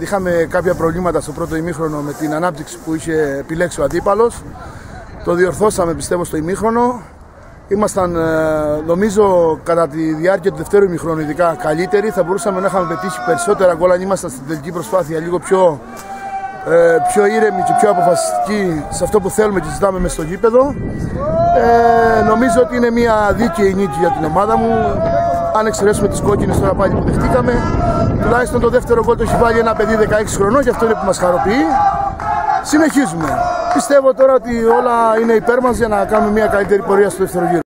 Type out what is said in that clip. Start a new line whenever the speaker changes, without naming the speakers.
Είχαμε κάποια προβλήματα στο πρώτο ημίχρονο με την ανάπτυξη που είχε επιλέξει ο αντίπαλος. Το διορθώσαμε πιστεύω στο ημίχρονο. Ήμασταν ε, νομίζω κατά τη διάρκεια του δευτέρου ημίχρονου ειδικά καλύτεροι. Θα μπορούσαμε να είχαμε πετύχει περισσότερα γκολ αν ήμασταν στην τελική προσπάθεια λίγο πιο, ε, πιο ήρεμοι και πιο αποφασιστικοί σε αυτό που θέλουμε και ζητάμε μέσα στο γήπεδο. Ε, νομίζω ότι είναι μια δίκαιη νίκη για την ομάδα μου. Αν εξαιρέσουμε τις κόκκινες τώρα πάλι που δεχτήκαμε, τουλάχιστον το δεύτερο γκολ το έχει βάλει ένα παιδί 16 χρονών και αυτό είναι που μας χαροποιεί. Συνεχίζουμε. Πιστεύω τώρα ότι όλα είναι υπέρ μας για να κάνουμε μια καλύτερη πορεία στο δεύτερο γύρο.